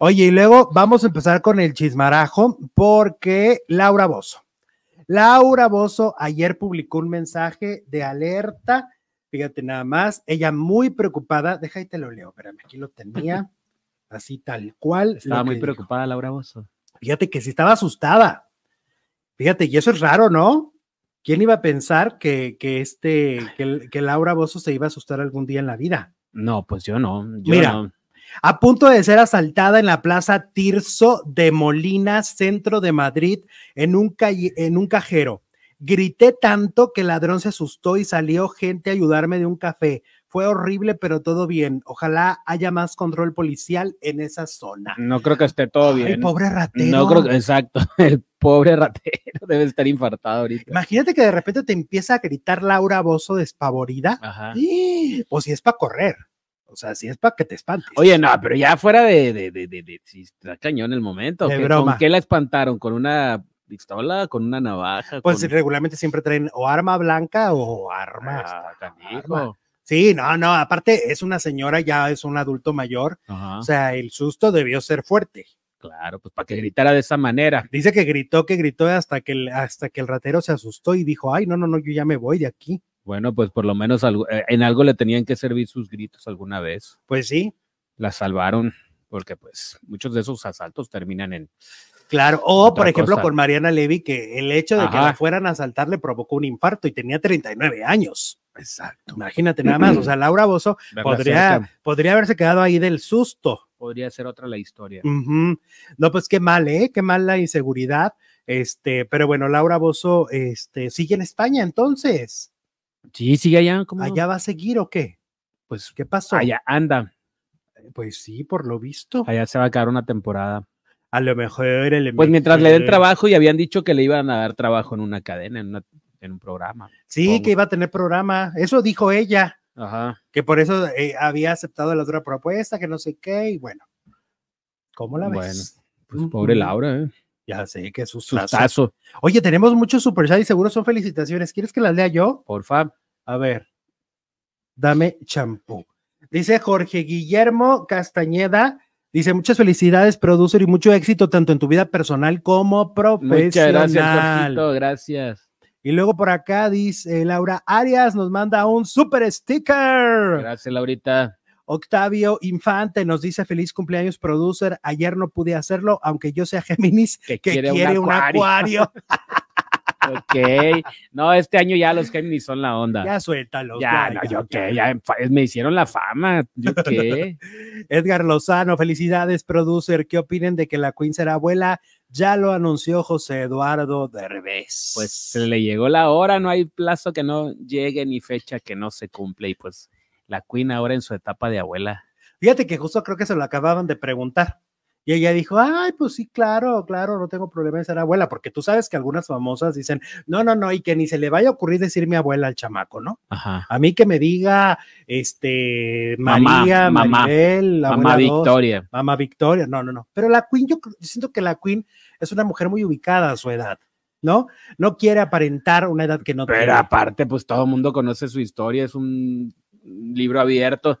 Oye, y luego vamos a empezar con el chismarajo porque Laura Bozo. Laura Bozo ayer publicó un mensaje de alerta. Fíjate nada más, ella muy preocupada. Deja y te lo leo, espérame, aquí lo tenía, así tal cual. Estaba muy preocupada Laura Bozo. Fíjate que sí estaba asustada. Fíjate, y eso es raro, ¿no? ¿Quién iba a pensar que, que este, que, que Laura Bozo se iba a asustar algún día en la vida? No, pues yo no. yo Mira, no. A punto de ser asaltada en la Plaza Tirso de Molina, centro de Madrid, en un, calle- en un cajero. Grité tanto que el ladrón se asustó y salió gente a ayudarme de un café. Fue horrible, pero todo bien. Ojalá haya más control policial en esa zona. No creo que esté todo bien. pobre ratero. No creo que, exacto. El pobre ratero debe estar infartado ahorita. Imagínate que de repente te empieza a gritar Laura Bozo despavorida. Ajá. Pues si es para correr. O sea, si es para que te espantes. Oye, no, pero ya fuera de, de, de, sí, está cañón el momento. ¿Qué- broma. ¿Con qué la espantaron? ¿Con una pistola? ¿Con una navaja? pues con... regularmente siempre traen o arma blanca o arma. Ah, arma. canijo. Sí, no, no, aparte es una señora, ya es un adulto mayor, Ajá, o sea, el susto debió ser fuerte. claro, pues para que gritara de esa manera. Dice que gritó, que gritó hasta que el, hasta que el ratero se asustó y dijo, ay, no, no, no, yo ya me voy de aquí. Bueno, pues por lo menos algo- eh, en algo le tenían que servir sus gritos alguna vez. Pues sí, La salvaron, porque pues muchos de esos asaltos terminan en... claro. O, por ejemplo, cosa. con Mariana Levy, que el hecho de que la fueran a asaltar le provocó un infarto y tenía 39 años. Exacto. Imagínate nada más, o sea, Laura Bozo podría, podría haberse quedado ahí del susto. Podría ser otra la historia. No, pues qué mal, ¿eh? Qué mal la inseguridad. Este, pero bueno, Laura Bozo, este, sigue en España entonces. Sí, sigue allá. ¿cómo no? ¿Allá va a seguir o qué? Pues ¿Qué pasó? allá anda. Pues sí, por lo visto. Allá se va a quedar una temporada. A lo mejor el Pues mientras le den eh, trabajo y habían dicho que le iban a dar trabajo en una cadena, en, una- en un programa. Sí, supongo. que iba a tener programa. Eso dijo ella, Ajá. que por eso eh, había aceptado la otra propuesta, que no sé qué, y bueno. ¿Cómo la ves? Bueno, Pues pobre. Laura, ¿eh? Ya sé que es Sustazo, Oye, tenemos muchos super chat y seguro son felicitaciones. ¿Quieres que las lea yo? porfa. A ver, dame champú. Dice Jorge Guillermo Castañeda. Dice muchas felicidades, producer, y mucho éxito tanto en tu vida personal como profesional. Muchas gracias, Jorgito, gracias. Y luego por acá dice Laura Arias, nos manda un super sticker. Gracias, Laurita. Octavio Infante nos dice feliz cumpleaños, producer. Ayer no pude hacerlo, aunque yo sea Géminis, Que que quiere, un acuario. ok. No, este año ya los Géminis son la onda. ya suéltalo. Ya, no, yo qué, ya me hicieron la fama. ¿Yo qué? Edgar Lozano, felicidades, producer. ¿Qué opinen de que la Queen será abuela? Ya lo anunció José Eduardo Derbez. Pues se le llegó la hora, no hay plazo que no llegue ni fecha que no se cumple. Y pues la Queen ahora en su etapa de abuela. Fíjate que justo creo que se lo acababan de preguntar. Y ella dijo, ay, pues sí, claro, claro, no tengo problema en ser abuela, porque tú sabes que algunas famosas dicen, no, no, no, y que ni se le vaya a ocurrir decir mi abuela al chamaco, ¿no? Ajá. A mí que me diga, este, Mamá, María, mamá, Maribel, Mamá dos, Victoria. mamá Victoria, no, no, no. Pero la Queen, yo, yo siento que la Queen es una mujer muy ubicada a su edad, ¿no? No quiere aparentar una edad que no Pero tiene. aparte, pues todo el mundo conoce su historia, es un libro abierto.